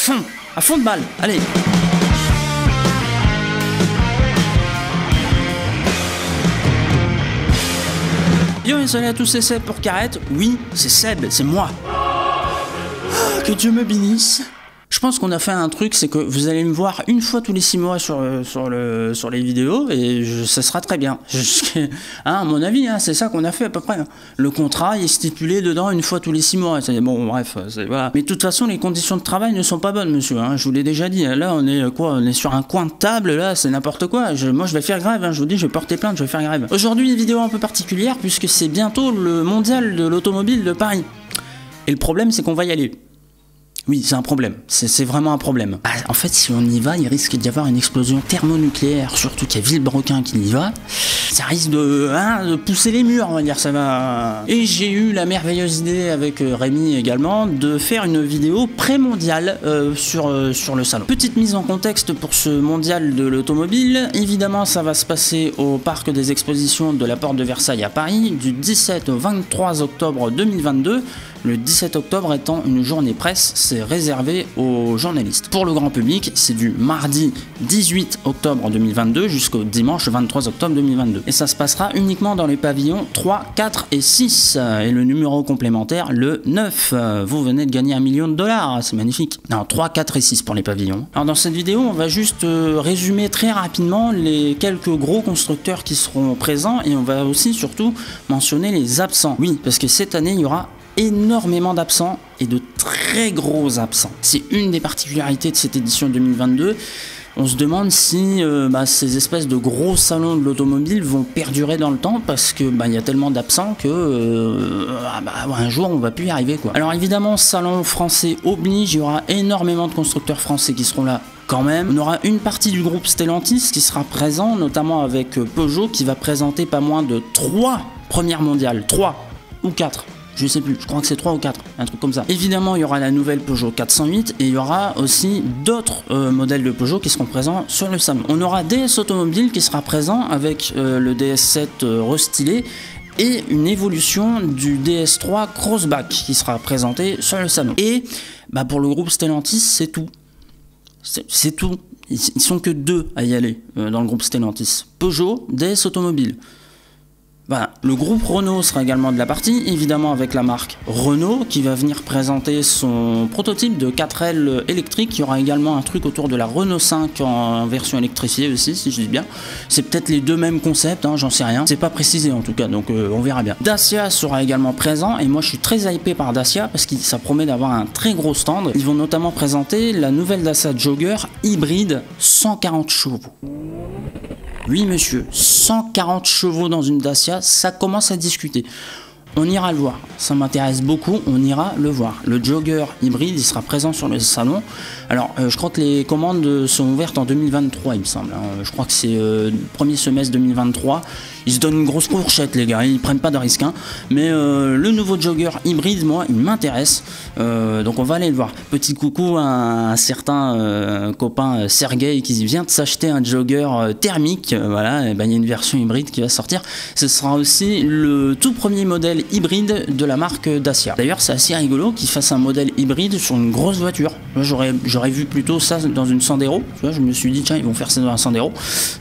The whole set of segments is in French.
fond, à fond de balle, allez Yo salut à tous, c'est Seb pour Carrette. Oui, c'est Seb, c'est moi. Ah, que Dieu me bénisse. Je pense qu'on a fait un truc, c'est que vous allez me voir une fois tous les six mois sur, euh, sur, le, sur les vidéos et je, ça sera très bien. Hein, à mon avis, hein, c'est ça qu'on a fait à peu près. Le contrat est stipulé dedans une fois tous les six mois. Bon, bref, voilà. Mais de toute façon, les conditions de travail ne sont pas bonnes, monsieur. Hein, je vous l'ai déjà dit. Là, on est quoi On est sur un coin de table, là, c'est n'importe quoi. moi, je vais faire grève. je vous dis, je vais porter plainte, je vais faire grève. Aujourd'hui, une vidéo un peu particulière puisque c'est bientôt le mondial de l'automobile de Paris. Et le problème, c'est qu'on va y aller. Oui, c'est un problème. C'est vraiment un problème. Ah, en fait, si on y va, il risque d'y avoir une explosion thermonucléaire, surtout qu'il y a Villebrequin qui y va. Ça risque de, hein, de pousser les murs, on va dire, ça va. Et j'ai eu la merveilleuse idée avec euh, Rémi également de faire une vidéo pré-mondiale euh, sur, euh, sur le salon. Petite mise en contexte pour ce mondial de l'automobile. Évidemment, ça va se passer au parc des expositions de la Porte de Versailles à Paris du 17 au 23 octobre 2022. Le 17 octobre étant une journée presse, c'est réservé aux journalistes. Pour le grand public, c'est du mardi 18 octobre 2022 jusqu'au dimanche 23 octobre 2022. Et ça se passera uniquement dans les pavillons 3, 4 et 6. Et le numéro complémentaire, le 9. Vous venez de gagner un million de dollars, c'est magnifique. Non, 3, 4 et 6 pour les pavillons. Alors dans cette vidéo, on va juste euh, résumer très rapidement les quelques gros constructeurs qui seront présents et on va aussi surtout mentionner les absents. Oui, parce que cette année, il y aura énormément d'absents et de très gros absents. C'est une des particularités de cette édition 2022. On se demande si euh, bah, ces espèces de gros salons de l'automobile vont perdurer dans le temps parce que bah, il y a tellement d'absents que euh, ah, bah, un jour on va plus y arriver. Alors évidemment salon français oblige, il y aura énormément de constructeurs français qui seront là quand même. On aura une partie du groupe Stellantis qui sera présent, notamment avec euh, Peugeot qui va présenter pas moins de 3 premières mondiales, 3 ou 4 je sais plus, je crois que c'est 3 ou 4, un truc comme ça. Évidemment, il y aura la nouvelle Peugeot 408 et il y aura aussi d'autres euh, modèles de Peugeot qui seront présents sur le salon. On aura DS Automobile qui sera présent avec euh, le DS7 euh, restylé et une évolution du DS3 Crossback qui sera présenté sur le salon. Et bah, pour le groupe Stellantis, c'est tout. C'est tout. Ils, ils sont que deux à y aller dans le groupe Stellantis. Peugeot, DS Automobile. Bah, le groupe Renault sera également de la partie, évidemment avec la marque Renault qui va venir présenter son prototype de 4L électrique. Il y aura également un truc autour de la Renault 5 en version électrifiée aussi, si je dis bien. C'est peut-être les deux mêmes concepts, hein, j'en sais rien. C'est pas précisé en tout cas, donc euh, on verra bien. Dacia sera également présent et moi je suis très hypé par Dacia parce que ça promet d'avoir un très gros stand. Ils vont notamment présenter la nouvelle Dacia Jogger hybride 140 chevaux. Oui, monsieur, 140 chevaux dans une Dacia, ça commence à discuter. On ira le voir, ça m'intéresse beaucoup, on ira le voir. Le jogger hybride, il sera présent sur le salon. Alors, euh, je crois que les commandes sont ouvertes en 2023, il me semble. Hein. Je crois que c'est euh, premier semestre 2023 ils se donnent une grosse fourchette, les gars, ils prennent pas de risques. Hein. Mais euh, le nouveau jogger hybride, moi, il m'intéresse. Euh, donc on va aller le voir. Petit coucou à un, certain copain Sergei qui vient de s'acheter un jogger thermique. voilà, ben, il y a une version hybride qui va sortir. Ce sera aussi le tout premier modèle hybride de la marque Dacia. D'ailleurs, c'est assez rigolo qu'ils fassent un modèle hybride sur une grosse voiture. J'aurais, vu plutôt ça dans une Sandero. je me suis dit, tiens, ils vont faire ça dans un Sandero.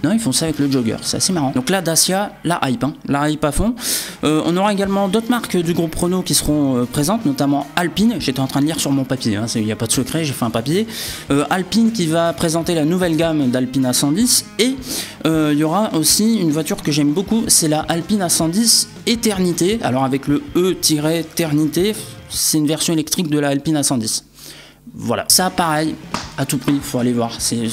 Non, ils font ça avec le jogger. C'est assez marrant. Donc là, Dacia, la hype, hein. la hype à fond. Euh, on aura également d'autres marques du groupe Renault qui seront euh, présentes, notamment Alpine. J'étais en train de lire sur mon papier, hein. il n'y a pas de secret, j'ai fait un papier. Euh, Alpine qui va présenter la nouvelle gamme d'Alpine A110 et il y aura aussi une voiture que j'aime beaucoup, c'est la Alpine A110 Éternité. Alors avec le E-Ternité, c'est une version électrique de la Alpine A110. Voilà, ça pareil, à tout prix, faut aller voir. C'est,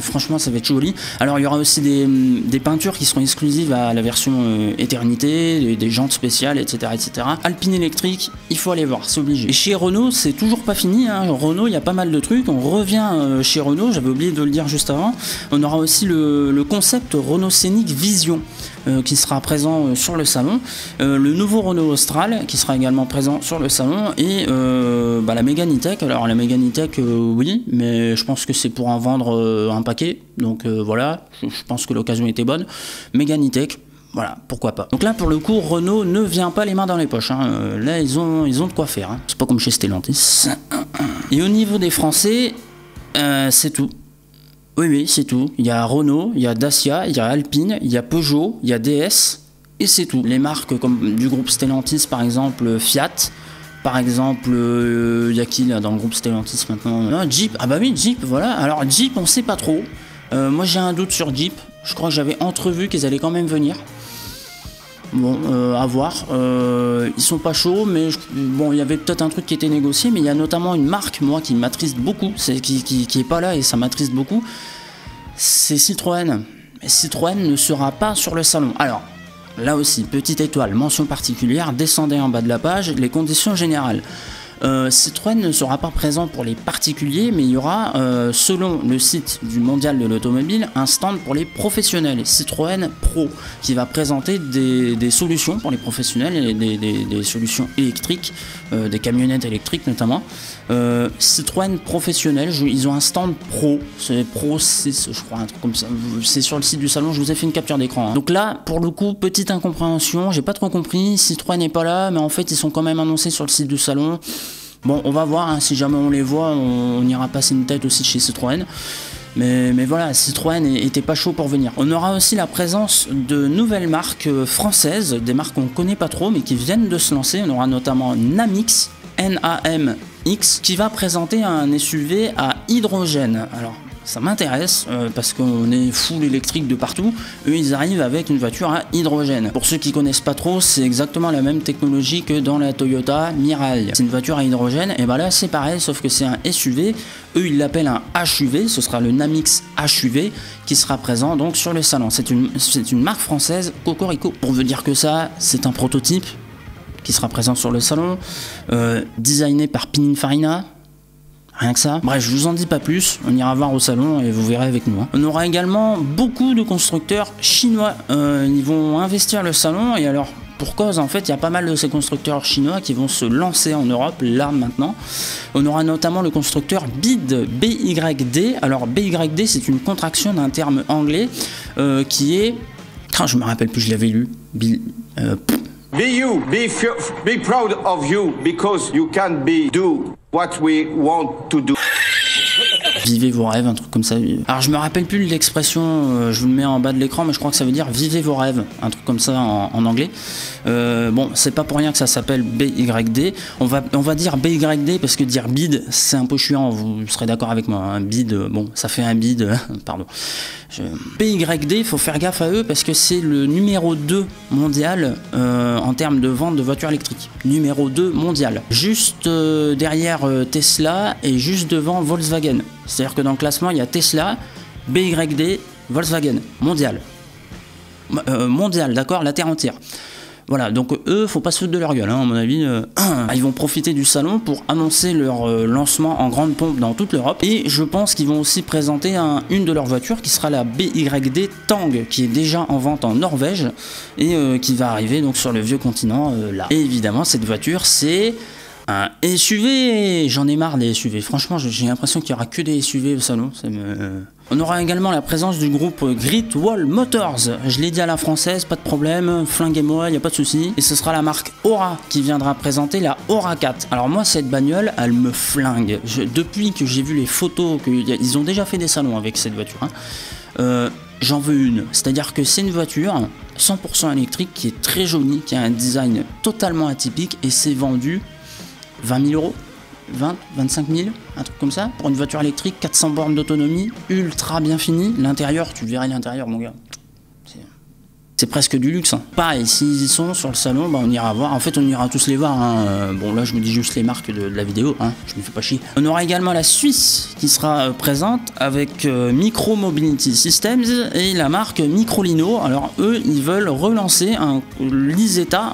franchement, ça va être joli. Alors, il y aura aussi des, peintures qui seront exclusives à la version euh, éternité, des, jantes spéciales, etc., etc. Alpine électrique, il faut aller voir, c'est obligé. Et chez Renault, c'est toujours pas fini. Hein. Renault, il y a pas mal de trucs. On revient euh, chez Renault, j'avais oublié de le dire juste avant. On aura aussi le, concept Renault Scénic Vision. Euh, qui sera présent sur le salon, le nouveau Renault Austral qui sera également présent sur le salon et bah, la Mégane E-Tech. Alors la Mégane E-Tech, oui, mais je pense que c'est pour en vendre euh, un paquet. Donc euh, voilà, je, pense que l'occasion était bonne. Meganitech, Voilà, pourquoi pas. Donc là, pour le coup, Renault ne vient pas les mains dans les poches. Hein. Euh, là, ils ont, ils ont de quoi faire. Hein. C'est pas comme chez Stellantis. Et au niveau des Français, c'est tout. Oui, oui, c'est tout. Il y a Renault, il y a Dacia, il y a Alpine, il y a Peugeot, il y a DS, et c'est tout. Les marques comme du groupe Stellantis, par exemple, Fiat, par exemple, il y a qui là dans le groupe Stellantis maintenant Jeep. Ah bah oui, Jeep, voilà. Alors Jeep, on sait pas trop. moi, j'ai un doute sur Jeep. Je crois que j'avais entrevu qu'ils allaient quand même venir. Bon, euh, à voir. Euh, ils sont pas chauds, mais bon, il y avait peut-être un truc qui était négocié, mais il y a notamment une marque, moi, qui m'attriste beaucoup, c'est, qui, qui, est pas là et ça m'attriste beaucoup. C'est Citroën. Citroën ne sera pas sur le salon. Alors, là aussi, petite étoile, mention particulière, descendez en bas de la page, les conditions générales. Euh, Citroën ne sera pas présent pour les particuliers, mais il y aura, euh, selon le site du Mondial de l'automobile, un stand pour les professionnels, Citroën Pro, qui va présenter des, solutions pour les professionnels et des, solutions électriques, euh, des camionnettes électriques notamment. Citroën professionnel, ils ont un stand Pro, c'est Pro 6, je crois, un truc comme ça. C'est sur le site du salon, je vous ai fait une capture d'écran. Hein. Donc là, pour le coup, petite incompréhension, j'ai pas trop compris. Citroën n'est pas là, mais en fait, ils sont quand même annoncés sur le site du salon. Bon, on va voir, hein, si jamais on les voit, on, ira passer une tête aussi chez Citroën. Mais, mais, voilà, Citroën était pas chaud pour venir. On aura aussi la présence de nouvelles marques euh, françaises, des marques qu'on connaît pas trop mais qui viennent de se lancer. On aura notamment Namix, N-A-M-X, qui va présenter un SUV à hydrogène. Alors, ça m'intéresse euh, parce qu'on est full électrique de partout. Eux, ils arrivent avec une voiture à hydrogène. Pour ceux qui connaissent pas trop, c'est exactement la même technologie que dans la Toyota Mirai. C'est une voiture à hydrogène, et ben là c'est pareil, sauf que c'est un SUV. Eux, ils l'appellent un HUV, ce sera le Namix HUV qui sera présent donc sur le salon. C'est une, une marque française, Cocorico. Pour vous dire que ça, c'est un prototype qui sera présent sur le salon, euh, designé par Pininfarina, Rien que ça. Bref, je vous en dis pas plus. On ira voir au salon et vous verrez avec nous. Hein. On aura également beaucoup de constructeurs chinois. Euh, ils vont investir le salon et alors pour cause, en fait, il y a pas mal de ces constructeurs chinois qui vont se lancer en Europe, là maintenant. On aura notamment le constructeur BID, BYD. Alors, BYD, c'est une contraction d'un terme anglais euh, qui est. Ah, je me rappelle plus, je l'avais lu. Euh, be you, be, be proud of you because you can be do what we want to do. Vivez vos rêves, un truc comme ça. Alors je me rappelle plus l'expression, euh, je vous le mets en bas de l'écran, mais je crois que ça veut dire vivez vos rêves, un truc comme ça en, anglais. Euh, bon, c'est pas pour rien que ça s'appelle BYD. On va, on va dire BYD parce que dire bid, c'est un peu chiant, vous serez d'accord avec moi. Un bid, bon, ça fait un bid, pardon. BYD, il faut faire gaffe à eux parce que c'est le numéro 2 mondial euh, en termes de vente de voitures électriques. Numéro 2 mondial. Juste derrière Tesla et juste devant Volkswagen. C'est-à-dire que dans le classement, il y a Tesla, BYD, Volkswagen, mondial. Euh, mondial, d'accord La terre entière. Voilà, donc eux, faut pas se foutre de leur gueule, hein, à mon avis. Euh, ils vont profiter du salon pour annoncer leur euh, lancement en grande pompe dans toute l'Europe. Et je pense qu'ils vont aussi présenter une de leurs voitures qui sera la BYD Tang, qui est déjà en vente en Norvège et qui va arriver donc sur le vieux continent là. Et évidemment, cette voiture, c'est un SUV, j'en ai marre des SUV. Franchement, j'ai l'impression qu'il y aura que des SUV au salon. On aura également la présence du groupe Grit Wall Motors. Je l'ai dit à la française, pas de problème, flinguez-moi, il n'y a pas de souci. Et ce sera la marque Aura qui viendra présenter la Aura 4. Alors moi, cette bagnole, elle me flingue. depuis que j'ai vu les photos, qu'ils ont déjà fait des salons avec cette voiture, hein, euh, j'en veux une. C'est-à-dire que c'est une voiture 100% électrique qui est très jolie, qui a un design totalement atypique et c'est vendu 20 000 euros 20, 25 000, un truc comme ça, pour une voiture électrique, 400 bornes d'autonomie, ultra bien fini. L'intérieur, tu verrais l'intérieur, mon gars. C'est presque du luxe. Hein. Pareil, s'ils sont sur le salon, bah, on ira voir. En fait, on ira tous les voir. Hein. Euh, bon, là, je me dis juste les marques de, la vidéo. Hein. Je me fais pas chier. On aura également la Suisse qui sera euh, présente avec euh, Micro Mobility Systems et la marque Microlino. Alors, eux, ils veulent relancer un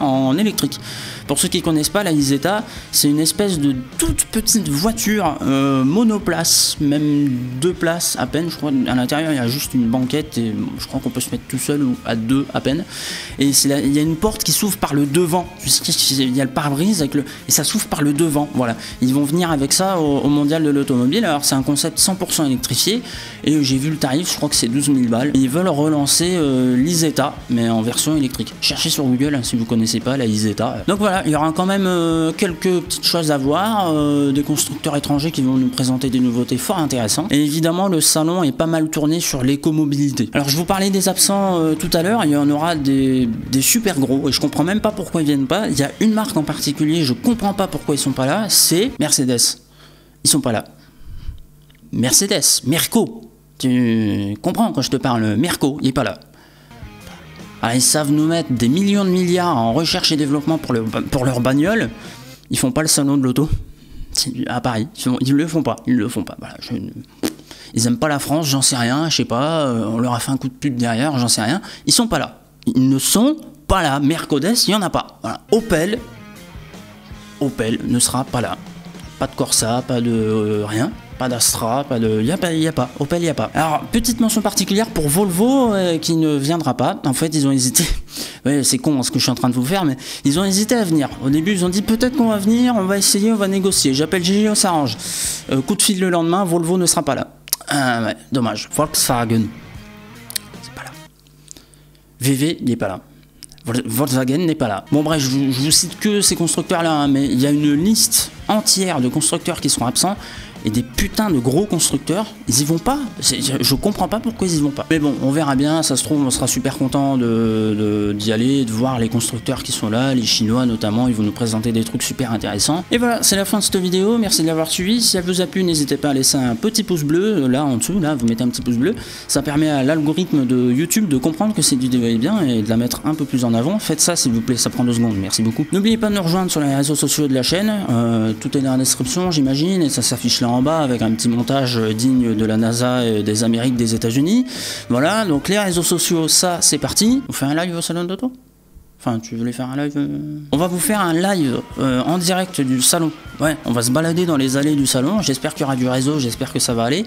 en électrique. Pour ceux qui ne connaissent pas, la Isetta, c'est une espèce de toute petite voiture monoplace, même deux places à peine. Je crois à l'intérieur il y a juste une banquette et je crois qu'on peut se mettre tout seul ou à deux à peine. Et il y a une porte qui s'ouvre par le devant. Il y a le pare-brise avec le et ça s'ouvre par le devant. Voilà. Ils vont venir avec ça au, mondial de l'automobile. Alors c'est un concept 100% électrifié et j'ai vu le tarif, je crois que c'est 12 000 balles. ils veulent relancer euh, l'Isetta, mais en version électrique. Cherchez sur Google hein, si vous connaissez pas la Isetta. Donc voilà, il y aura quand même euh, quelques petites choses à voir, euh, des constructeurs étrangers qui vont nous présenter des nouveautés fort intéressantes. Et évidemment, le salon est pas mal tourné sur l'écomobilité. Alors je vous parlais des absents tout à l'heure, en aura des, super gros et je comprends même pas pourquoi ils viennent pas. Il y a une marque en particulier, je comprends pas pourquoi ils sont pas là, c'est Mercedes. Ils sont pas là. Mercedes, Merco. Tu comprends quand je te parle Merco, il est pas là. Ah, ils savent nous mettre des millions de milliards en recherche et développement pour, le, pour leur bagnole. Ils font pas le salon de l'auto. À Paris. Ils, le font pas. Ils le font pas. Ils aiment pas la France, j'en sais rien, je sais pas. Euh, on leur a fait un coup de pute derrière, j'en sais rien. Ils sont pas là. Ils ne sont pas là. Mercodes, il y en a pas. Opel, Opel ne sera pas là. Pas de Corsa, pas de euh, rien pas d'Astra, pas de. N'y a, pas, y a pas. Opel, n'y a pas. Alors, petite mention particulière pour Volvo euh, qui ne viendra pas. En fait, ils ont hésité. c'est con ce que je suis en train de vous faire, mais ils ont hésité à venir. Au début, ils ont dit peut-être qu'on va venir, on va essayer, on va négocier. J'appelle Gigi, on s'arrange. Coup de fil le lendemain, Volvo ne sera pas là. Ah ouais, dommage. Volkswagen. C'est pas là. VV, n'est pas là. Volkswagen n'est pas là. Bon bref, je vous, vous cite que ces constructeurs-là, hein, mais il y a une liste entière de constructeurs qui seront absents et des putains de gros constructeurs, ils y vont pas. Je comprends pas pourquoi ils y vont pas. Mais bon, on verra bien, ça se trouve, on sera super content d'y de, aller, de voir les constructeurs qui sont là, les Chinois notamment, ils vont nous présenter des trucs super intéressants. Et voilà, c'est la fin de cette vidéo, merci de l'avoir suivi. Si elle vous a plu, n'hésitez pas à laisser un petit pouce bleu, là en dessous, là, vous mettez un petit pouce bleu. Ça permet à l'algorithme de YouTube de comprendre que cette vidéo est bien et de la mettre un peu plus en avant. Faites ça s'il vous plaît, ça prend deux secondes, merci beaucoup. N'oubliez pas de nous rejoindre sur les réseaux sociaux de la chaîne, euh, tout est dans la description j'imagine, et ça s'affiche là en bas avec un petit montage digne de la NASA et des Amériques, des États-Unis. Voilà, donc les réseaux sociaux, ça c'est parti. On fait un live au salon d'auto? Enfin, tu voulais faire un live euh? On va vous faire un live euh, en direct du salon. Ouais, on va se balader dans les allées du salon. J'espère qu'il y aura du réseau, j'espère que ça va aller.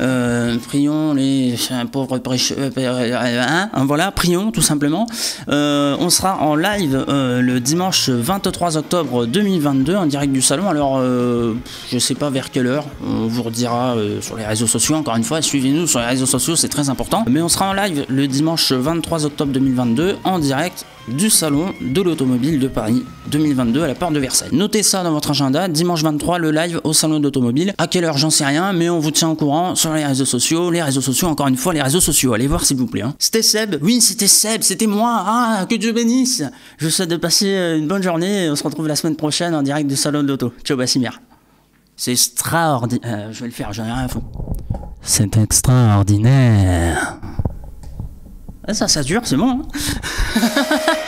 Euh, prions les pauvres prêcheurs. Hein, voilà, prions tout simplement. on sera en live le dimanche 23 octobre 2022 en direct du salon. Alors, je sais pas vers quelle heure. On vous redira sur les réseaux sociaux. Encore une fois, suivez-nous sur les réseaux sociaux, c'est très important. Mais on sera en live le dimanche 23 octobre 2022 en direct du Salon de l'Automobile de Paris 2022 à la porte de Versailles. Notez ça dans votre agenda, dimanche 23, le live au Salon d'Automobile. À quelle heure, j'en sais rien, mais on vous tient au courant sur les réseaux sociaux. Les réseaux sociaux, encore une fois, les réseaux sociaux. Allez voir s'il vous plaît. Hein. C'était Seb, oui, c'était Seb, c'était moi. Ah, que Dieu bénisse. Je vous souhaite de passer euh, une bonne journée. On se retrouve la semaine prochaine en direct du Salon d'Auto. Ciao, Bassimir. C'est extraordinaire. Euh, je vais le faire, j'en ai rien à foutre. C'est extraordinaire. Ah, ça, ça dure, c'est bon. Hein